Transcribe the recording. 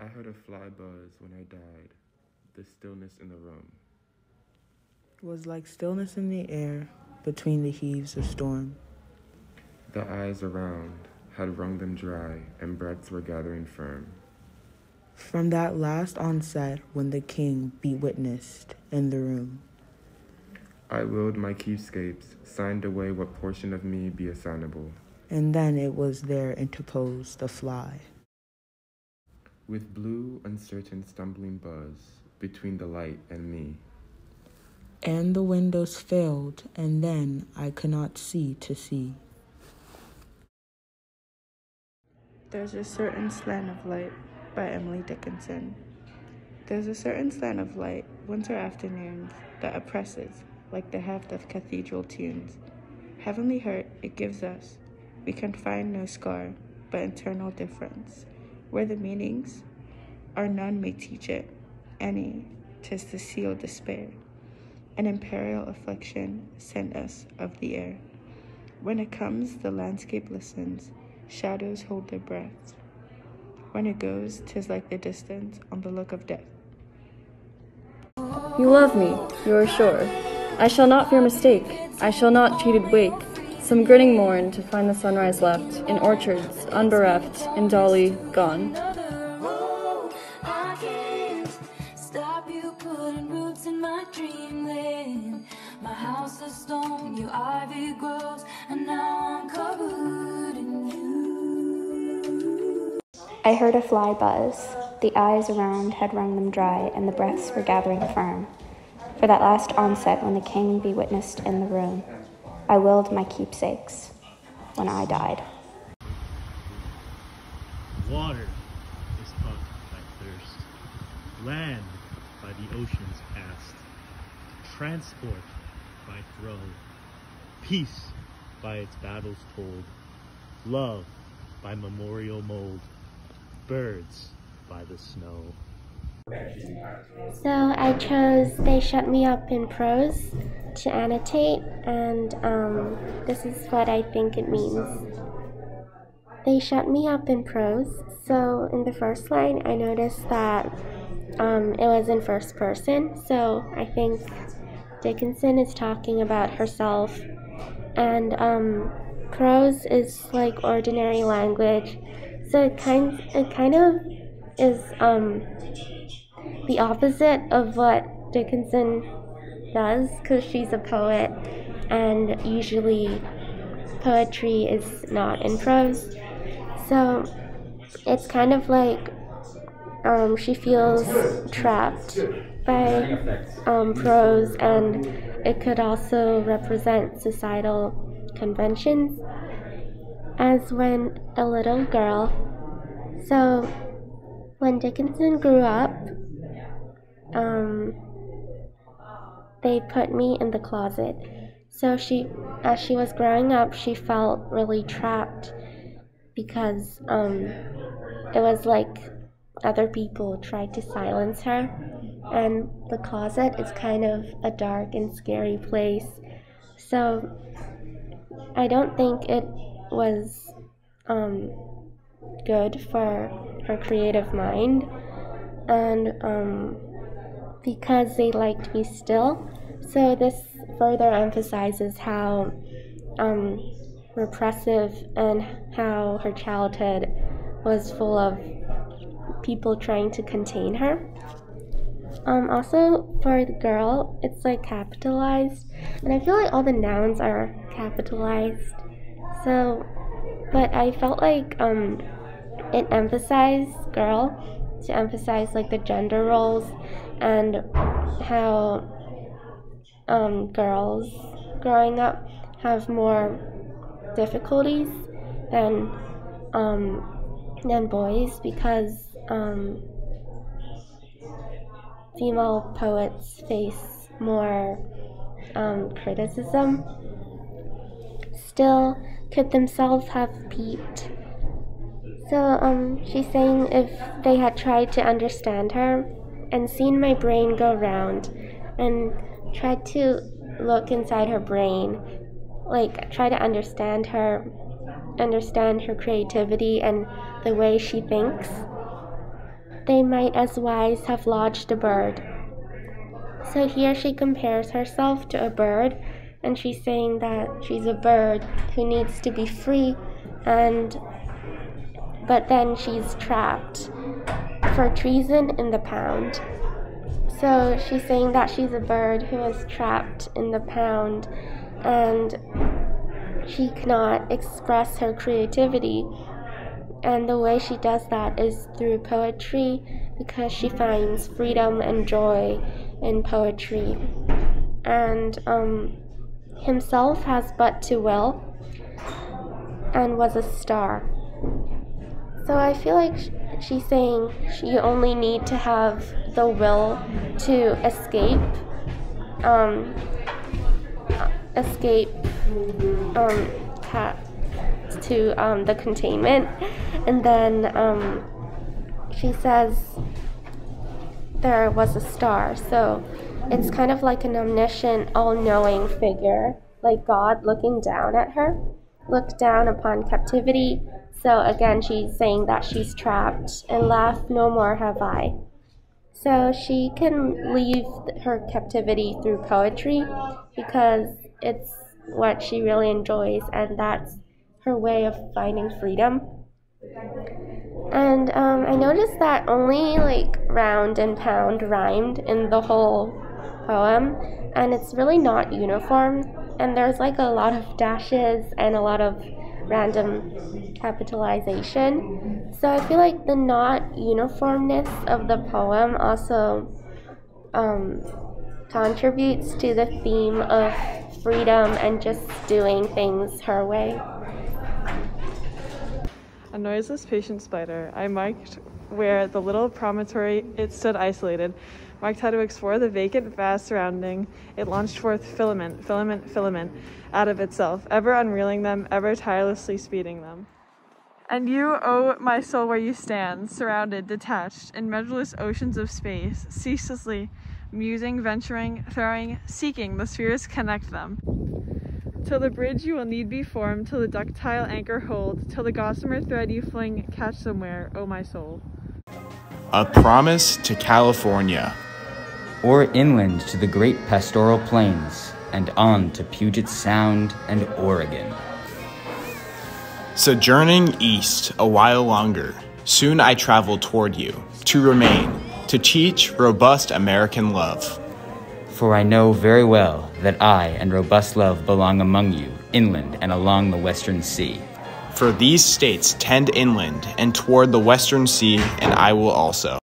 I heard a fly buzz when I died. The stillness in the room was like stillness in the air between the heaves of storm. The eyes around had wrung them dry, and breaths were gathering firm. From that last onset when the king be witnessed in the room. I willed my keepsakes, signed away what portion of me be assignable. And then it was there interposed the fly. With blue, uncertain, stumbling buzz between the light and me. And the windows failed, and then I could not see to see. There's a certain slant of light by Emily Dickinson. There's a certain slant of light, winter afternoons, that oppresses, like the heft of cathedral tunes. Heavenly hurt it gives us. We can find no scar, but internal difference. Where the meanings are none may teach it. Any, tis the seal despair. An imperial affliction sent us of the air. When it comes, the landscape listens Shadows hold their breaths. When it goes, tis like the distance on the look of death. You love me, you are sure. I shall not fear mistake. I shall not cheated wake. Some grinning morn to find the sunrise left in orchards, unbereft, in Dollie gone. My house stone, ivy grows, and now I'm covered. I heard a fly buzz. The eyes around had wrung them dry, and the breaths were gathering firm. For that last onset when the king be witnessed in the room, I willed my keepsakes when I died. Water is taught by thirst, land by the oceans past, transport by throe, peace by its battles told, love by memorial mold, birds by the snow. So I chose They Shut Me Up in Prose to annotate, and um, this is what I think it means. They shut me up in prose. So in the first line, I noticed that um, it was in first person. So I think Dickinson is talking about herself, and um, prose is like ordinary language, so it kind it kind of is um, the opposite of what Dickinson does, because she's a poet, and usually poetry is not in prose. So it's kind of like um, she feels trapped by um, prose, and it could also represent societal conventions. As when a little girl, so when Dickinson grew up, um, they put me in the closet. So she, as she was growing up, she felt really trapped because um, it was like other people tried to silence her. And the closet is kind of a dark and scary place. So I don't think it was um, good for her creative mind. And um, because they liked me still. So this further emphasizes how um, repressive and how her childhood was full of people trying to contain her. Um, also, for the girl, it's like capitalized, and I feel like all the nouns are capitalized. So, but I felt like um, it emphasized girl to emphasize like the gender roles and how um, girls growing up have more difficulties than um, than boys because um, female poets face more um, criticism. Still, could themselves have peeped. So um, she's saying if they had tried to understand her and seen my brain go round and tried to look inside her brain, like try to understand her, understand her creativity and the way she thinks, they might as wise have lodged a bird. So here she compares herself to a bird, and she's saying that she's a bird who needs to be free, and but then she's trapped for treason in the pound. So she's saying that she's a bird who is trapped in the pound and she cannot express her creativity. And the way she does that is through poetry because she finds freedom and joy in poetry. And um, himself has but to will and was a star. So I feel like she's saying you only need to have the will to escape, um, escape, um, to um, the containment, and then um, she says there was a star. So it's kind of like an omniscient, all-knowing figure, like God looking down at her, looked down upon captivity so again, she's saying that she's trapped and laugh no more have I. So she can leave her captivity through poetry because it's what she really enjoys and that's her way of finding freedom. And um, I noticed that only like round and pound rhymed in the whole poem, and it's really not uniform. And there's like a lot of dashes and a lot of random capitalization. So I feel like the not uniformness of the poem also um, contributes to the theme of freedom and just doing things her way. A noiseless patient spider, I marked where the little promontory it stood isolated, marked how to explore the vacant, vast surrounding. It launched forth filament, filament, filament out of itself, ever unreeling them, ever tirelessly speeding them. And you, oh my soul, where you stand, surrounded, detached, in measureless oceans of space, ceaselessly musing, venturing, throwing, seeking, the spheres connect them. Till the bridge you will need be formed, till the ductile anchor hold, till the gossamer thread you fling catch somewhere, oh my soul. A promise to California. Or inland to the great pastoral plains, and on to Puget Sound and Oregon. Sojourning east a while longer, soon I travel toward you, to remain, to teach robust American love. For I know very well that I and robust love belong among you, inland and along the western sea. For these states tend inland and toward the western sea, and I will also.